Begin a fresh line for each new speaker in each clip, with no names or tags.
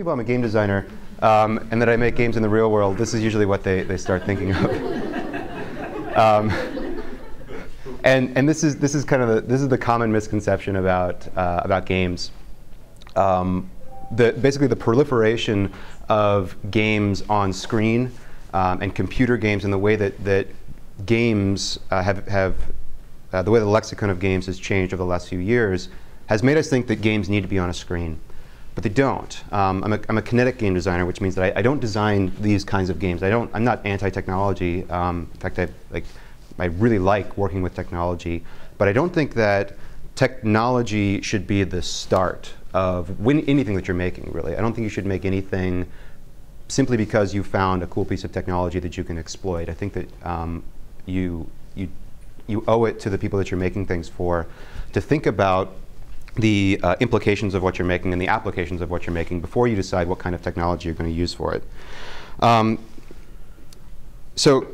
People I'm a game designer um, and that I make games in the real world, this is usually what they, they start thinking of. um, and and this is this is kind of the, this is the common misconception about uh, about games. Um, the, basically, the proliferation of games on screen um, and computer games and the way that that games uh, have have uh, the way the lexicon of games has changed over the last few years has made us think that games need to be on a screen but they don't. Um, I'm, a, I'm, a kinetic game designer, which means that I, I, don't design these kinds of games. I don't. I'm not anti-technology. Um, in fact, I like. I really like working with technology, but I don't think that technology should be the start of when, anything that you're making. Really, I don't think you should make anything simply because you found a cool piece of technology that you can exploit. I think that um, you you you owe it to the people that you're making things for to think about the uh, implications of what you're making and the applications of what you're making before you decide what kind of technology you're going to use for it. Um, so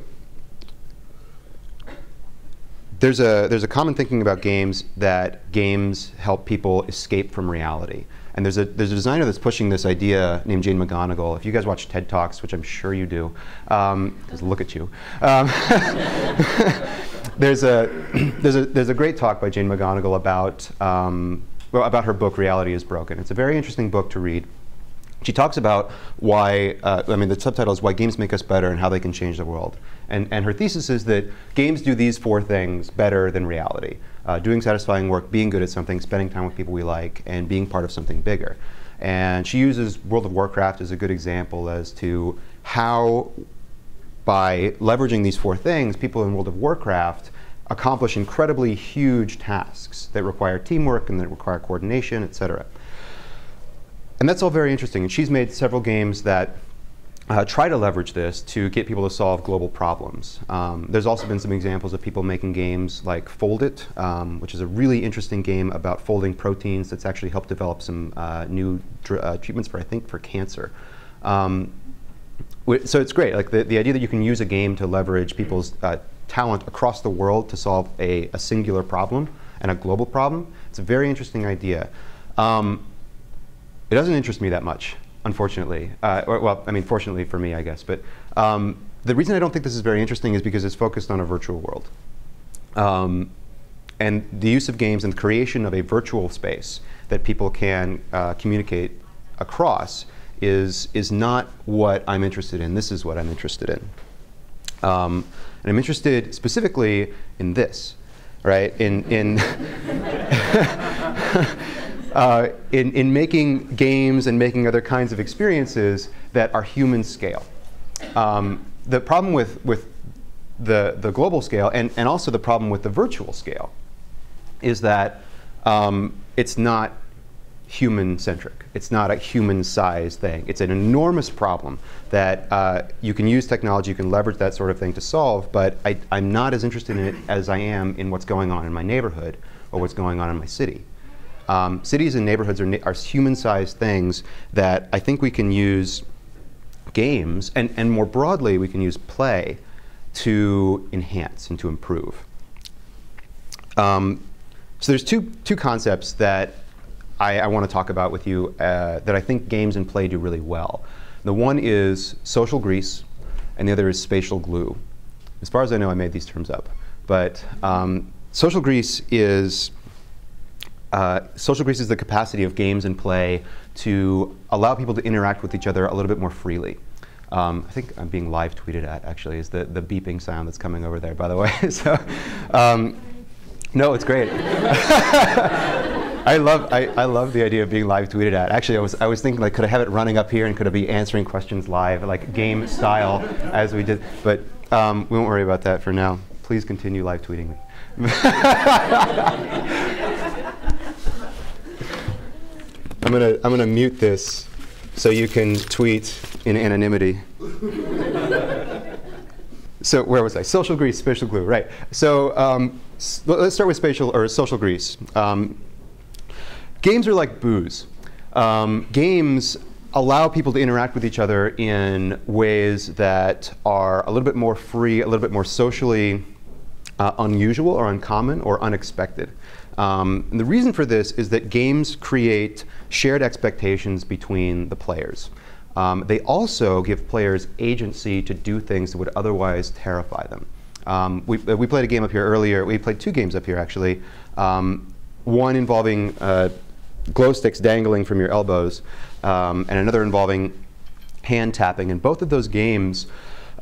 there's a there's a common thinking about games that games help people escape from reality. And there's a there's a designer that's pushing this idea named Jane McGonigal. If you guys watch TED Talks, which I'm sure you do, because um, look at you. Um, there's a there's a there's a great talk by Jane McGonigal about um, well, about her book Reality is Broken. It's a very interesting book to read. She talks about why, uh, I mean, the subtitle is Why Games Make Us Better and How They Can Change the World. And, and her thesis is that games do these four things better than reality uh, doing satisfying work, being good at something, spending time with people we like, and being part of something bigger. And she uses World of Warcraft as a good example as to how, by leveraging these four things, people in World of Warcraft accomplish incredibly huge tasks that require teamwork and that require coordination, et cetera. And that's all very interesting. And she's made several games that uh, try to leverage this to get people to solve global problems. Um, there's also been some examples of people making games like Foldit, um, which is a really interesting game about folding proteins that's actually helped develop some uh, new uh, treatments for, I think, for cancer. Um, so it's great. Like the, the idea that you can use a game to leverage people's uh, talent across the world to solve a, a, singular problem and a global problem. It's a very interesting idea. Um, it doesn't interest me that much, unfortunately. Uh, or, well, I mean, fortunately for me, I guess. But um, the reason I don't think this is very interesting is because it's focused on a virtual world. Um, and the use of games and the creation of a virtual space that people can uh, communicate across is, is not what I'm interested in. This is what I'm interested in. Um, and I'm interested specifically in this, right? In, in, uh, in, in making games and making other kinds of experiences that are human scale. Um, the problem with, with the, the global scale and, and also the problem with the virtual scale is that um, it's not human centric. It's not a human sized thing. It's an enormous problem that uh, you can use technology, you can leverage that sort of thing to solve, but I, am not as interested in it as I am in what's going on in my neighborhood or what's going on in my city. Um, cities and neighborhoods are, are human sized things that I think we can use games, and, and more broadly, we can use play to enhance and to improve. Um, so there's two, two concepts that I, I want to talk about with you uh, that I think games and play do really well. The one is social grease, and the other is spatial glue. As far as I know, I made these terms up. But um, social grease is uh, social grease is the capacity of games and play to allow people to interact with each other a little bit more freely. Um, I think I'm being live tweeted at, actually, is the, the beeping sound that's coming over there, by the way. so, um, no, it's great. I love I, I love the idea of being live tweeted at. Actually, I was I was thinking like, could I have it running up here and could I be answering questions live, like game style, as we did? But um, we won't worry about that for now. Please continue live tweeting me. I'm gonna I'm gonna mute this so you can tweet in anonymity. so where was I? Social grease, spatial glue, right? So um, let's start with spatial or social grease. Um, games are like booze. Um, games allow people to interact with each other in ways that are a little bit more free, a little bit more socially uh, unusual or uncommon or unexpected. Um, and the reason for this is that games create shared expectations between the players. Um, they also give players agency to do things that would otherwise terrify them. Um, we, we, played a game up here earlier. We played two games up here, actually. Um, one involving uh, glow sticks dangling from your elbows, um, and another involving hand tapping. And both of those games,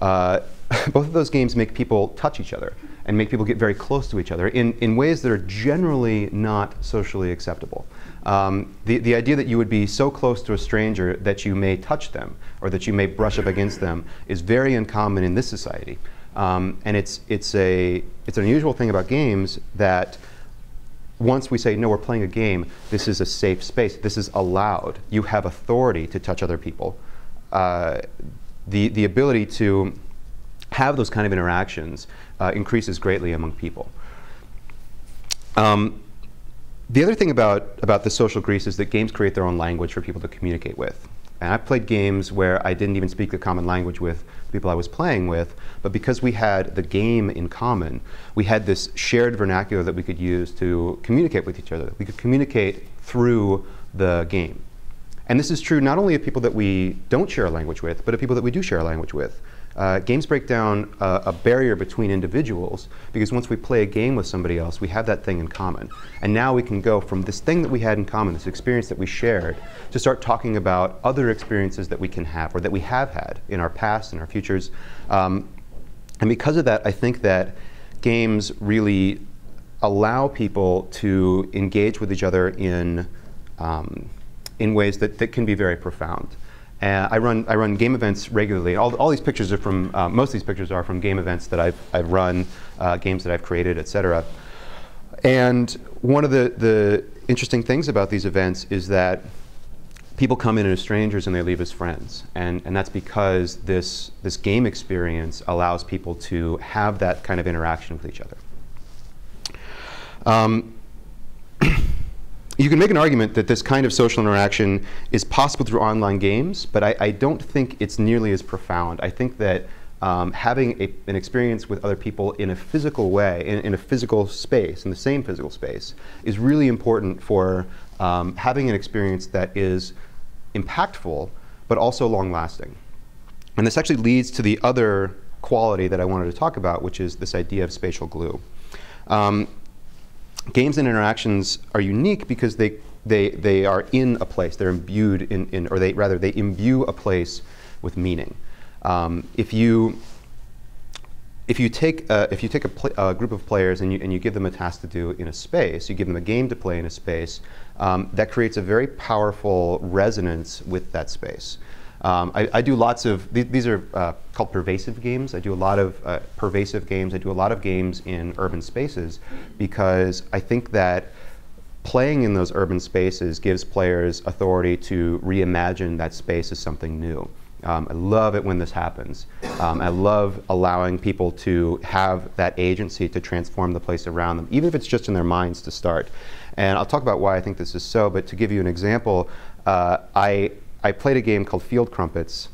uh, both of those games make people touch each other and make people get very close to each other in, in ways that are generally not socially acceptable. Um, the, the idea that you would be so close to a stranger that you may touch them or that you may brush up against them is very uncommon in this society. Um, and it's, it's, a, it's an unusual thing about games that once we say, no, we're playing a game, this is a safe space, this is allowed, you have authority to touch other people. Uh, the, the ability to have those kind of interactions uh, increases greatly among people. Um, the other thing about, about the social grease is that games create their own language for people to communicate with. And I played games where I didn't even speak the common language with people I was playing with, but because we had the game in common, we had this shared vernacular that we could use to communicate with each other. We could communicate through the game. And this is true not only of people that we don't share a language with, but of people that we do share a language with. Uh, games break down uh, a barrier between individuals because once we play a game with somebody else, we have that thing in common. And now we can go from this thing that we had in common, this experience that we shared, to start talking about other experiences that we can have or that we have had in our past and our futures. Um, and because of that, I think that games really allow people to engage with each other in, um, in ways that, that can be very profound. Uh, I run I run game events regularly. All, all these pictures are from uh, most of these pictures are from game events that I've I've run, uh, games that I've created, etc. And one of the the interesting things about these events is that people come in as strangers and they leave as friends, and and that's because this this game experience allows people to have that kind of interaction with each other. Um, you can make an argument that this kind of social interaction is possible through online games, but I, I don't think it's nearly as profound. I think that um, having a, an experience with other people in a physical way, in, in, a physical space, in the same physical space, is really important for um, having an experience that is impactful, but also long-lasting. And this actually leads to the other quality that I wanted to talk about, which is this idea of spatial glue. Um, games and interactions are unique because they, they, they are in a place. They're imbued in, in, or they rather, they imbue a place with meaning. Um, if you if you take uh, if you take a, a, group of players and you and you give them a task to do in a space, you give them a game to play in a space, um, that creates a very powerful resonance with that space. Um, I, I, do lots of, th these are uh, called pervasive games. I do a lot of uh, pervasive games. I do a lot of games in urban spaces because I think that playing in those urban spaces gives players authority to reimagine that space as something new. Um, I love it when this happens. Um, I love allowing people to have that agency to transform the place around them, even if it's just in their minds to start. And I'll talk about why I think this is so, but to give you an example, uh, I I played a game called Field Crumpets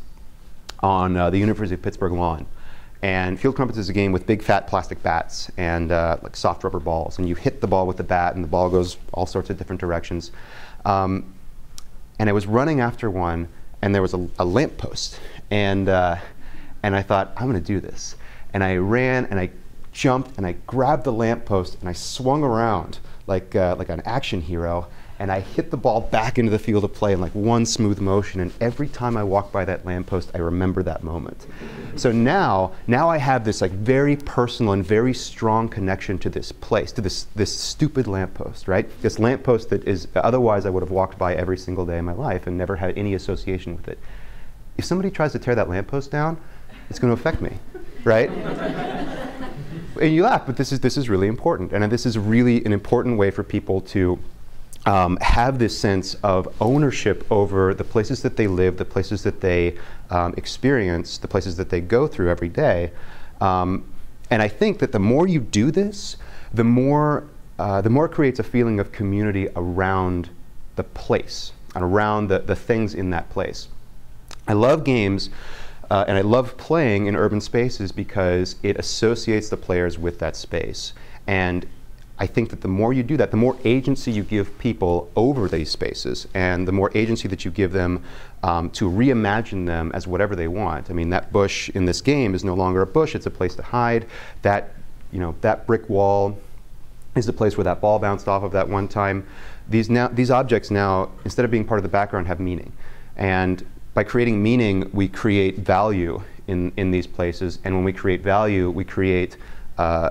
on uh, the University of Pittsburgh lawn. And Field Crumpets is a game with big fat plastic bats and uh, like soft rubber balls. And you hit the ball with the bat and the ball goes all sorts of different directions. Um, and I was running after one and there was a, a lamp post. And, uh, and I thought, I'm gonna do this. And I ran and I jumped and I grabbed the lamp post and I swung around like, uh, like an action hero and I hit the ball back into the field of play in like one smooth motion. And every time I walk by that lamppost, I remember that moment. So now, now I have this like very personal and very strong connection to this place, to this this stupid lamppost, right? This lamppost that is otherwise I would have walked by every single day of my life and never had any association with it. If somebody tries to tear that lamppost down, it's going to affect me, right? and you laugh, but this is this is really important, and this is really an important way for people to um, have this sense of ownership over the places that they live, the places that they um, experience, the places that they go through every day. Um, and I think that the more you do this, the more, uh, the more it creates a feeling of community around the place and around the, the things in that place. I love games uh, and I love playing in urban spaces because it associates the players with that space. And I think that the more you do that, the more agency you give people over these spaces, and the more agency that you give them um, to reimagine them as whatever they want. I mean, that bush in this game is no longer a bush; it's a place to hide. That, you know, that brick wall is the place where that ball bounced off of that one time. These now, these objects now, instead of being part of the background, have meaning, and by creating meaning, we create value in in these places, and when we create value, we create uh,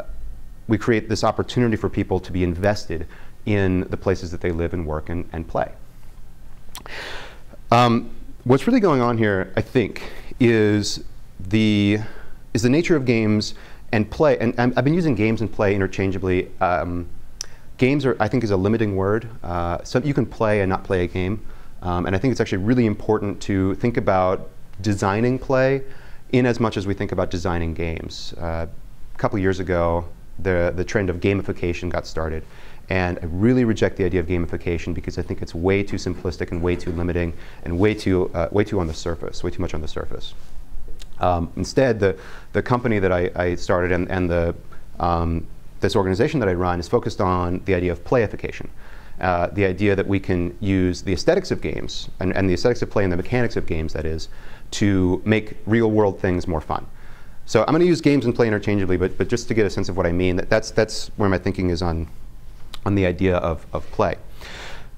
we create this opportunity for people to be invested in the places that they live and work and, and play. Um, what's really going on here, I think, is the, is the nature of games and play. And, and I've been using games and play interchangeably. Um, games are, I think, is a limiting word. Uh, so you can play and not play a game. Um, and I think it's actually really important to think about designing play in as much as we think about designing games. Uh, a couple years ago, the, the trend of gamification got started. And I really reject the idea of gamification because I think it's way too simplistic and way too limiting and way too, uh, way too on the surface, way too much on the surface. Um, instead, the, the company that I, I started and, and the, um, this organization that I run is focused on the idea of playification. Uh, the idea that we can use the aesthetics of games and, and the aesthetics of play and the mechanics of games, that is, to make real world things more fun. So I'm going to use games and play interchangeably, but, but just to get a sense of what I mean, that, that's, that's where my thinking is on, on the idea of, of play.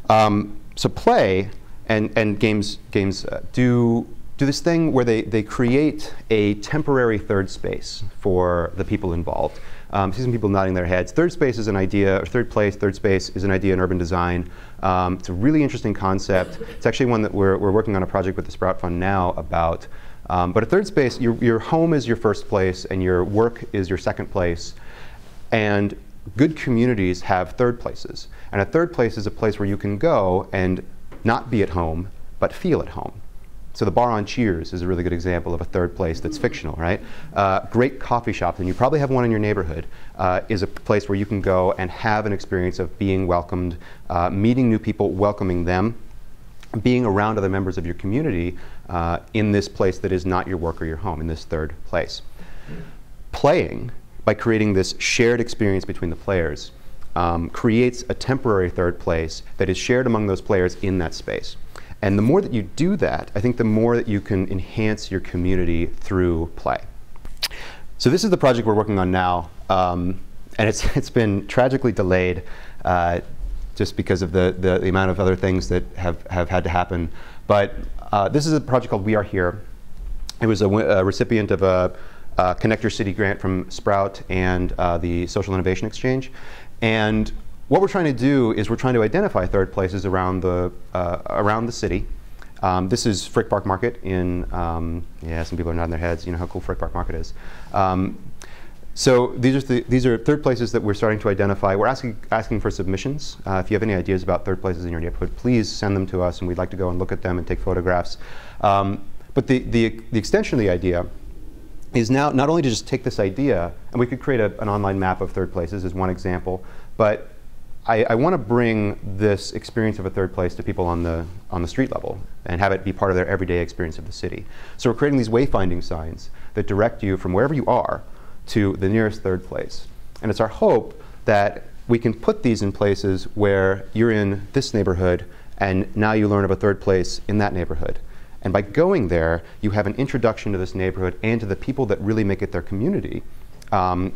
Um, so play and, and games, games uh, do, do this thing where they, they create a temporary third space for the people involved. Um, see some people nodding their heads. Third space is an idea, or third place, third space is an idea in urban design. Um, it's a really interesting concept. It's actually one that we're, we're working on a project with the Sprout Fund now about um, but a third space, your, your home is your first place and your work is your second place. And good communities have third places. And a third place is a place where you can go and not be at home, but feel at home. So the bar on Cheers is a really good example of a third place that's fictional, right? Uh, great coffee shop, and you probably have one in your neighborhood, uh, is a place where you can go and have an experience of being welcomed, uh, meeting new people, welcoming them, being around other members of your community uh, in this place that is not your work or your home, in this third place. Playing, by creating this shared experience between the players, um, creates a temporary third place that is shared among those players in that space. And the more that you do that, I think the more that you can enhance your community through play. So this is the project we're working on now. Um, and it's, it's been tragically delayed. Uh, just because of the, the, the, amount of other things that have, have had to happen. But uh, this is a project called We Are Here. It was a, a recipient of a, a, Connect City grant from Sprout and uh, the Social Innovation Exchange. And what we're trying to do is we're trying to identify third places around the, uh, around the city. Um, this is Frick Park Market in, um, yeah, some people are nodding their heads. You know how cool Frick Park Market is. Um, so these are, the, these are third places that we're starting to identify. We're asking, asking for submissions. Uh, if you have any ideas about third places in your neighborhood, please send them to us, and we'd like to go and look at them and take photographs. Um, but the, the, the extension of the idea is now not only to just take this idea, and we could create a, an online map of third places as one example, but I, I want to bring this experience of a third place to people on the, on the street level and have it be part of their everyday experience of the city. So we're creating these wayfinding signs that direct you from wherever you are to the nearest third place. And it's our hope that we can put these in places where you're in this neighborhood and now you learn of a third place in that neighborhood. And by going there, you have an introduction to this neighborhood and to the people that really make it their community um,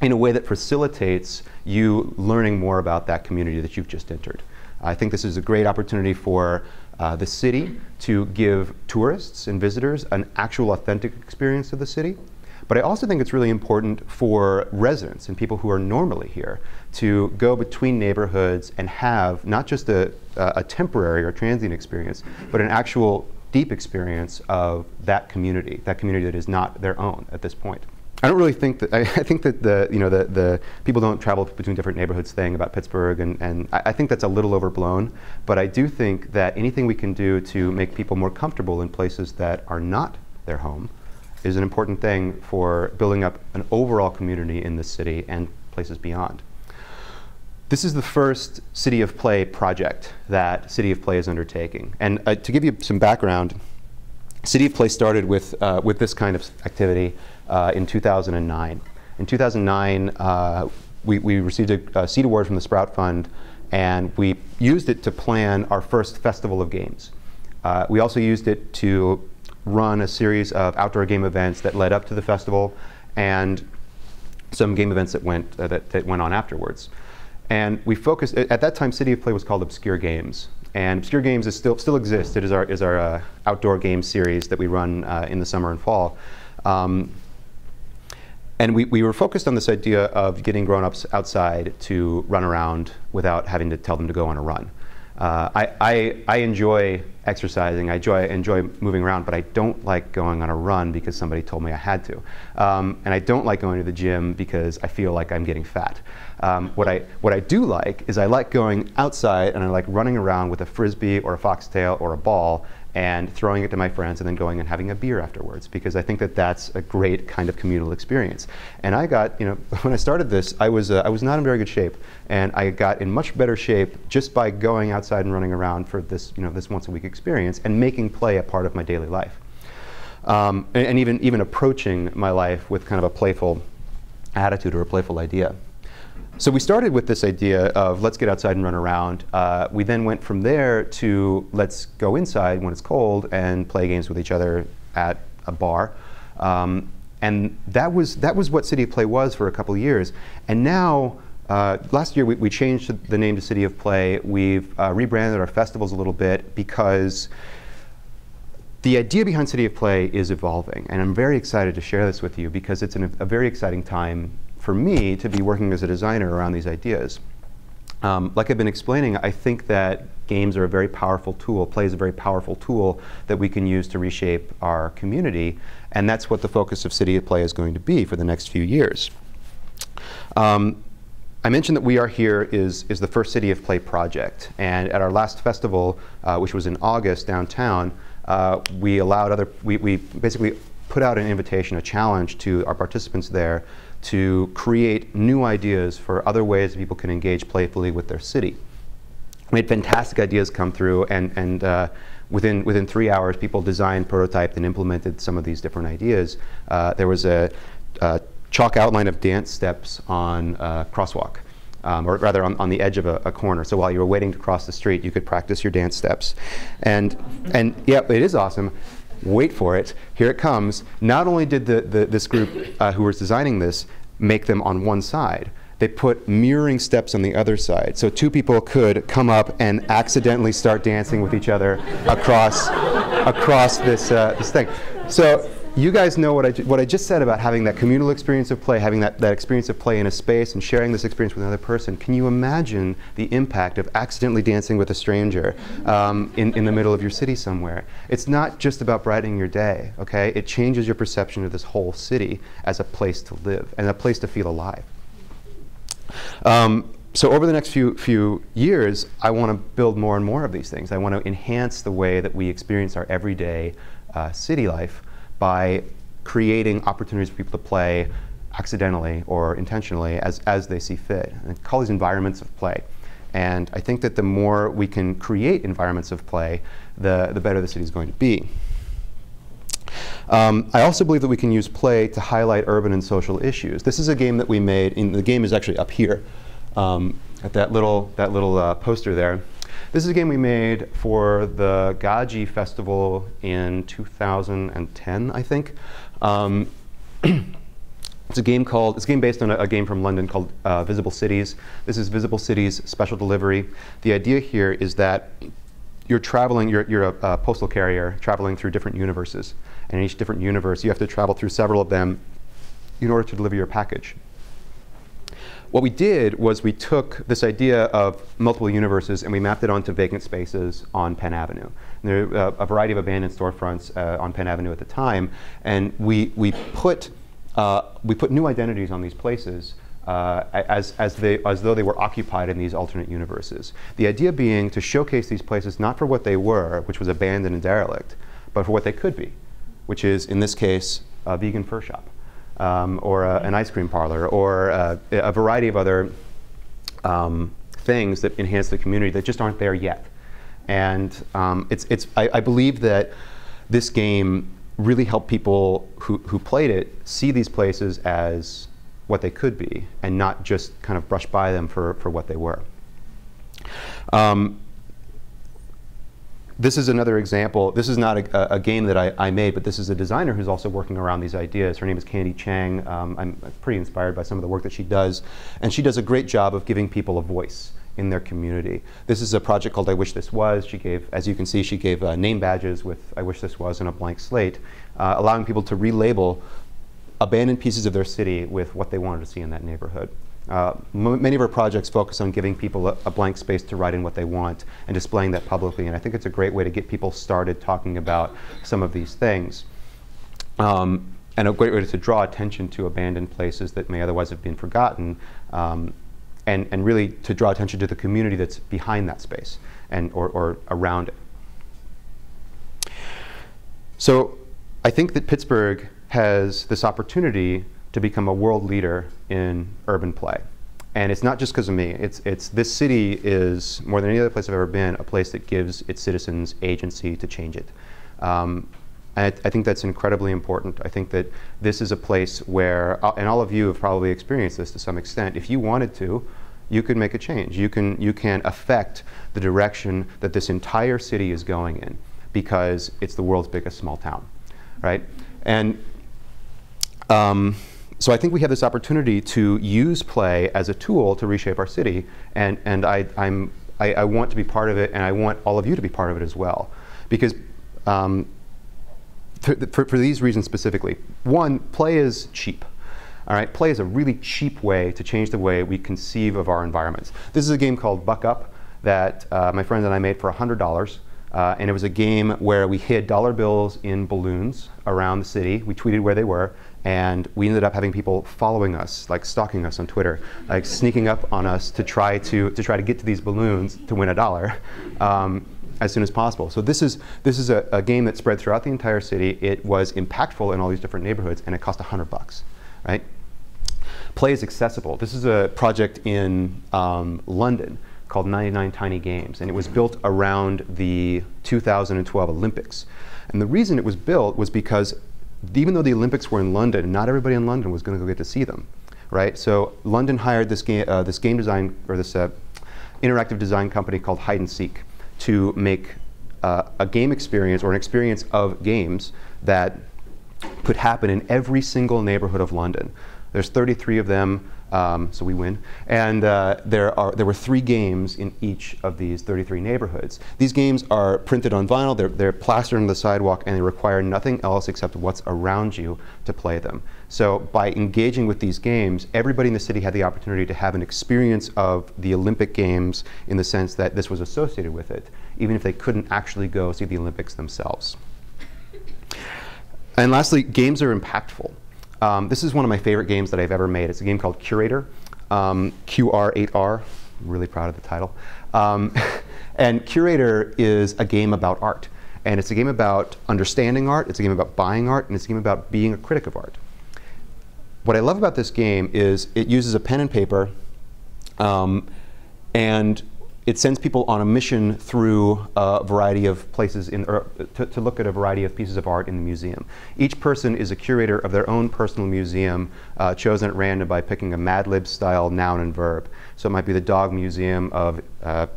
in a way that facilitates you learning more about that community that you've just entered. I think this is a great opportunity for uh, the city to give tourists and visitors an actual authentic experience of the city. But I also think it's really important for residents and people who are normally here to go between neighborhoods and have not just a, a temporary or transient experience, but an actual deep experience of that community, that community that is not their own at this point. I don't really think that, I, I, think that the, you know, the, the people don't travel between different neighborhoods thing about Pittsburgh, and, and I, I think that's a little overblown, but I do think that anything we can do to make people more comfortable in places that are not their home is an important thing for building up an overall community in the city and places beyond. This is the first City of Play project that City of Play is undertaking. And uh, to give you some background, City of Play started with, uh, with this kind of activity uh, in 2009. In 2009, uh, we, we received a, a seed award from the Sprout Fund, and we used it to plan our first festival of games. Uh, we also used it to run a series of outdoor game events that led up to the festival, and some game events that went, uh, that, that went on afterwards. And we focused, at that time, City of Play was called Obscure Games. And Obscure Games is still, still exists. It is our, is our uh, outdoor game series that we run uh, in the summer and fall. Um, and we, we were focused on this idea of getting grown-ups outside to run around without having to tell them to go on a run. Uh, I, I, I, enjoy exercising, I enjoy, enjoy moving around, but I don't like going on a run because somebody told me I had to. Um, and I don't like going to the gym because I feel like I'm getting fat. Um, what, I, what I do like is I like going outside and I like running around with a frisbee or a foxtail or a ball and throwing it to my friends and then going and having a beer afterwards because I think that that's a great kind of communal experience. And I got, you know, when I started this, I was, uh, I was not in very good shape and I got in much better shape just by going outside and running around for this, you know, this once a week experience and making play a part of my daily life. Um, and, and even, even approaching my life with kind of a playful attitude or a playful idea. So we started with this idea of let's get outside and run around. Uh, we then went from there to let's go inside when it's cold and play games with each other at a bar. Um, and that was, that was what City of Play was for a couple of years. And now, uh, last year we, we, changed the name to City of Play. We've uh, rebranded our festivals a little bit because the idea behind City of Play is evolving. And I'm very excited to share this with you because it's an, a very exciting time for me to be working as a designer around these ideas. Um, like I've been explaining, I think that games are a very powerful tool, play is a very powerful tool that we can use to reshape our community, and that's what the focus of City of Play is going to be for the next few years. Um, I mentioned that We Are Here is, is the first City of Play project, and at our last festival, uh, which was in August downtown, uh, we allowed other, we, we basically put out an invitation, a challenge to our participants there to create new ideas for other ways that people can engage playfully with their city. We had fantastic ideas come through, and, and uh, within, within three hours, people designed, prototyped, and implemented some of these different ideas. Uh, there was a, a, chalk outline of dance steps on a crosswalk. Um, or rather on, on the edge of a, a, corner. So while you were waiting to cross the street, you could practice your dance steps. And, and yeah, it is awesome wait for it, here it comes. Not only did the, the this group uh, who was designing this make them on one side, they put mirroring steps on the other side. So two people could come up and accidentally start dancing with each other across, across this, uh, this thing. So you guys know what I, what I just said about having that communal experience of play, having that, that experience of play in a space and sharing this experience with another person. Can you imagine the impact of accidentally dancing with a stranger um, in, in the middle of your city somewhere? It's not just about brightening your day, okay? It changes your perception of this whole city as a place to live and a place to feel alive. Um, so over the next few, few years, I want to build more and more of these things. I want to enhance the way that we experience our everyday uh, city life by creating opportunities for people to play accidentally or intentionally as, as they see fit. And call these environments of play. And I think that the more we can create environments of play, the, the better the city is going to be. Um, I also believe that we can use play to highlight urban and social issues. This is a game that we made, and the game is actually up here um, at that little, that little uh, poster there. This is a game we made for the Gaji Festival in 2010, I think. Um, it's a game called, it's a game based on a, a game from London called uh, Visible Cities. This is Visible Cities Special Delivery. The idea here is that you're traveling, you're, you're a, a postal carrier traveling through different universes. And in each different universe, you have to travel through several of them in order to deliver your package. What we did was we took this idea of multiple universes and we mapped it onto vacant spaces on Penn Avenue. And there were uh, a variety of abandoned storefronts uh, on Penn Avenue at the time, and we, we put uh, we put new identities on these places uh, as, as, they, as though they were occupied in these alternate universes. The idea being to showcase these places not for what they were, which was abandoned and derelict, but for what they could be, which is, in this case, a vegan fur shop, um, or a, an ice cream parlor, or a, a variety of other um, things that enhance the community that just aren't there yet. And um, it's, it's, I, I believe that this game really helped people who, who played it see these places as what they could be and not just kind of brush by them for, for what they were. Um, this is another example. This is not a, a game that I, I, made, but this is a designer who's also working around these ideas. Her name is Candy Chang. Um, I'm pretty inspired by some of the work that she does. And she does a great job of giving people a voice in their community. This is a project called I Wish This Was. She gave, as you can see, she gave uh, name badges with I Wish This Was and a blank slate, uh, allowing people to relabel abandoned pieces of their city with what they wanted to see in that neighborhood. Uh, many of our projects focus on giving people a, a, blank space to write in what they want and displaying that publicly. And I think it's a great way to get people started talking about some of these things. Um, and a great way to draw attention to abandoned places that may otherwise have been forgotten um, and, and really to draw attention to the community that's behind that space and, or, or around it. So I think that Pittsburgh has this opportunity to become a world leader in urban play. And it's not just because of me. It's, it's, this city is, more than any other place I've ever been, a place that gives its citizens agency to change it. Um, I, I, think that's incredibly important. I think that this is a place where, uh, and all of you have probably experienced this to some extent, if you wanted to, you could make a change. You can, you can affect the direction that this entire city is going in because it's the world's biggest small town, right? And um, so I think we have this opportunity to use play as a tool to reshape our city, and, and I, I'm, I, I want to be part of it, and I want all of you to be part of it as well. Because um, for, for, for these reasons specifically, one, play is cheap. All right, play is a really cheap way to change the way we conceive of our environments. This is a game called Buck Up that uh, my friend and I made for $100. Uh, and it was a game where we hid dollar bills in balloons around the city. We tweeted where they were, and we ended up having people following us, like stalking us on Twitter, like sneaking up on us to try to to try to get to these balloons to win a dollar. Um, as soon as possible. So this is this is a, a, game that spread throughout the entire city. It was impactful in all these different neighborhoods, and it cost hundred bucks, right? Play is accessible. This is a project in um, London called 99 Tiny Games, and it was built around the 2012 Olympics. And the reason it was built was because even though the Olympics were in London, not everybody in London was going to go get to see them, right? So London hired this game, uh, this game design or this uh, interactive design company called Hide and Seek to make uh, a game experience or an experience of games that could happen in every single neighborhood of London. There's 33 of them. Um, so we win. And uh, there, are, there were three games in each of these 33 neighborhoods. These games are printed on vinyl, they're, they're plastered on the sidewalk, and they require nothing else except what's around you to play them. So by engaging with these games, everybody in the city had the opportunity to have an experience of the Olympic Games in the sense that this was associated with it, even if they couldn't actually go see the Olympics themselves. And lastly, games are impactful. Um, this is one of my favorite games that I've ever made. It's a game called Curator, um, QR8R. I'm really proud of the title. Um, and Curator is a game about art. And it's a game about understanding art, it's a game about buying art, and it's a game about being a critic of art. What I love about this game is it uses a pen and paper, um, and it sends people on a mission through a variety of places in, to, to, look at a variety of pieces of art in the museum. Each person is a curator of their own personal museum, uh, chosen at random by picking a Mad Lib style noun and verb. So it might be the Dog Museum of uh,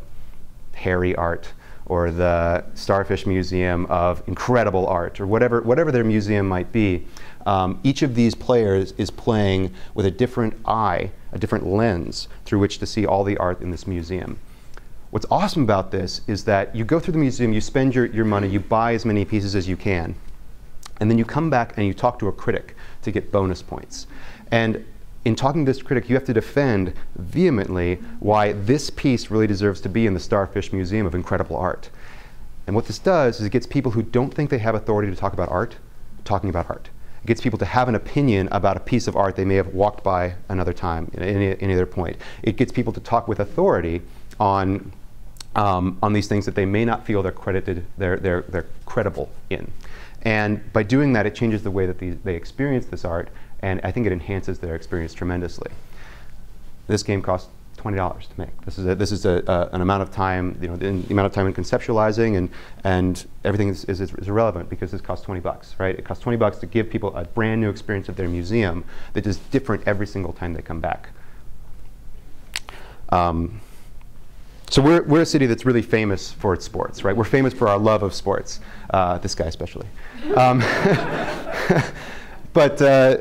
hairy art, or the Starfish Museum of incredible art, or whatever, whatever their museum might be. Um, each of these players is playing with a different eye, a different lens through which to see all the art in this museum. What's awesome about this is that you go through the museum, you spend your, your money, you buy as many pieces as you can, and then you come back and you talk to a critic to get bonus points. And in talking to this critic, you have to defend vehemently why this piece really deserves to be in the Starfish Museum of Incredible Art. And what this does is it gets people who don't think they have authority to talk about art, talking about art. It gets people to have an opinion about a piece of art they may have walked by another time at any, any other point. It gets people to talk with authority on, um, on these things that they may not feel they're credited, they're, they're, they're credible in. And by doing that, it changes the way that these, they experience this art, and I think it enhances their experience tremendously. This game costs twenty dollars to make. This is a, this is a, an amount of time, you know, the, the, amount of time in conceptualizing and and everything is, is, is, irrelevant because this costs twenty bucks, right? It costs twenty bucks to give people a brand new experience of their museum that is different every single time they come back. Um, so we're, we're a city that's really famous for its sports, right? We're famous for our love of sports, uh, this guy especially. Um, but uh,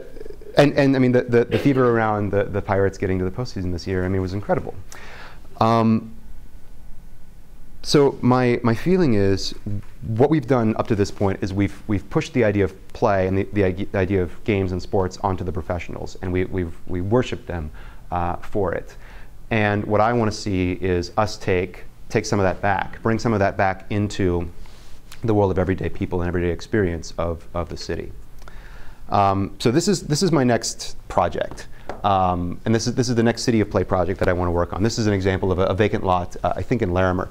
and, and I mean, the, the, the, fever around the, the Pirates getting to the postseason this year, I mean, was incredible. Um, so my, my feeling is what we've done up to this point is we've, we've pushed the idea of play and the, the idea of games and sports onto the professionals, and we, we've, we worship them uh, for it. And what I want to see is us take, take some of that back, bring some of that back into the world of everyday people and everyday experience of, of the city. Um, so this is, this is my next project. Um, and this is, this is the next City of Play project that I want to work on. This is an example of a, a vacant lot, uh, I think in Larimer.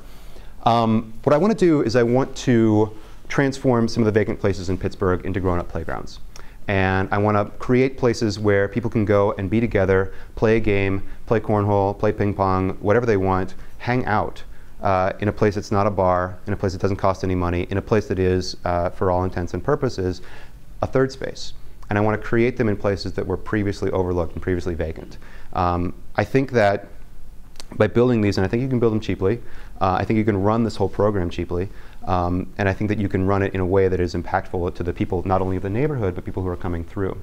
Um, what I want to do is I want to transform some of the vacant places in Pittsburgh into grown-up playgrounds. And I want to create places where people can go and be together, play a game, play cornhole, play ping pong, whatever they want, hang out uh, in a place that's not a bar, in a place that doesn't cost any money, in a place that is, uh, for all intents and purposes, a third space and I want to create them in places that were previously overlooked and previously vacant. Um, I think that by building these, and I think you can build them cheaply, uh, I think you can run this whole program cheaply, um, and I think that you can run it in a way that is impactful to the people, not only of the neighborhood, but people who are coming through.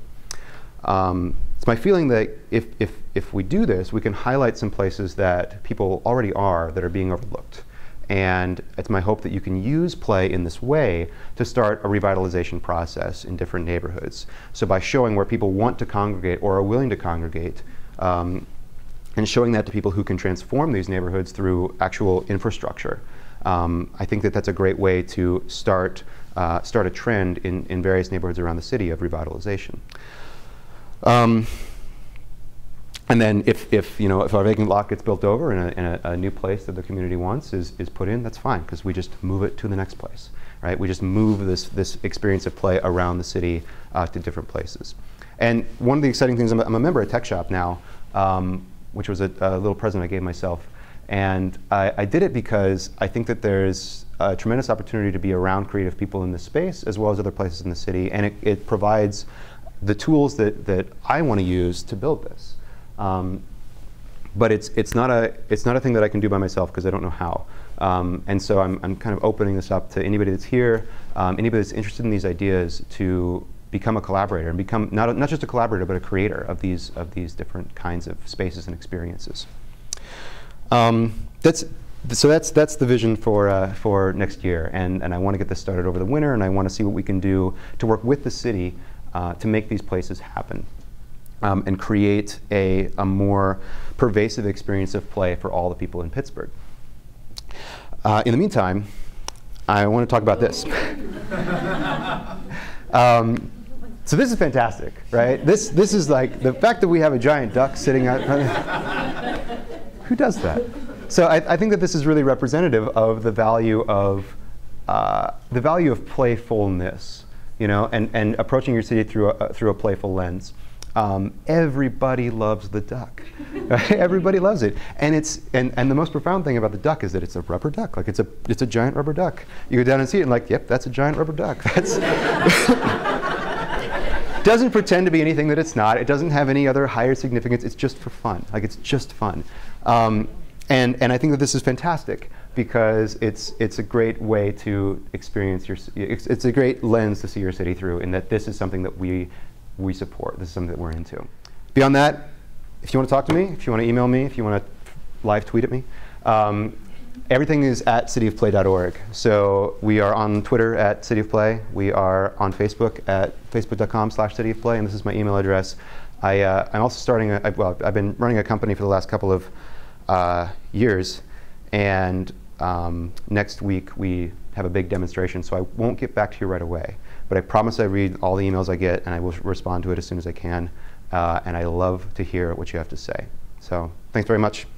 Um, it's my feeling that if, if, if we do this, we can highlight some places that people already are that are being overlooked. And it's my hope that you can use play in this way to start a revitalization process in different neighborhoods. So by showing where people want to congregate or are willing to congregate, um, and showing that to people who can transform these neighborhoods through actual infrastructure. Um, I think that that's a great way to start, uh, start a trend in, in various neighborhoods around the city of revitalization. Um, and then if, if, you know, if our vacant lot gets built over and a, and a, a new place that the community wants is, is put in, that's fine, because we just move it to the next place, right? We just move this, this experience of play around the city uh, to different places. And one of the exciting things, I'm a, I'm a member of TechShop now, um, which was a, a, little present I gave myself. And I, I, did it because I think that there's a tremendous opportunity to be around creative people in this space as well as other places in the city. And it, it provides the tools that, that I want to use to build this. Um, but it's, it's, not a, it's not a thing that I can do by myself because I don't know how. Um, and so I'm, I'm kind of opening this up to anybody that's here, um, anybody that's interested in these ideas to become a collaborator and become not, not just a collaborator, but a creator of these, of these different kinds of spaces and experiences. Um, that's, so that's, that's the vision for, uh, for next year. And, and I want to get this started over the winter, and I want to see what we can do to work with the city uh, to make these places happen um, and create a, a more pervasive experience of play for all the people in Pittsburgh. Uh, in the meantime, I want to talk about this. um, so this is fantastic, right? This, this is like the fact that we have a giant duck sitting out. who does that? So I, I, think that this is really representative of the value of uh, the value of playfulness, you know, and, and approaching your city through a, through a playful lens. Um, everybody loves the duck. everybody loves it, and it's and, and the most profound thing about the duck is that it's a rubber duck. Like it's a it's a giant rubber duck. You go down and see it, and like, yep, that's a giant rubber duck. That's doesn't pretend to be anything that it's not. It doesn't have any other higher significance. It's just for fun. Like it's just fun, um, and and I think that this is fantastic because it's it's a great way to experience your. It's, it's a great lens to see your city through, in that this is something that we we support. This is something that we're into. Beyond that, if you want to talk to me, if you want to email me, if you want to live tweet at me, um, everything is at cityofplay.org. So we are on Twitter at cityofplay. We are on Facebook at facebook.com slash cityofplay, and this is my email address. I, uh, I'm also starting, a, well, I've been running a company for the last couple of uh, years, and um, next week we have a big demonstration, so I won't get back to you right away. But but I promise I read all the emails I get and I will respond to it as soon as I can. Uh, and I love to hear what you have to say. So thanks very much.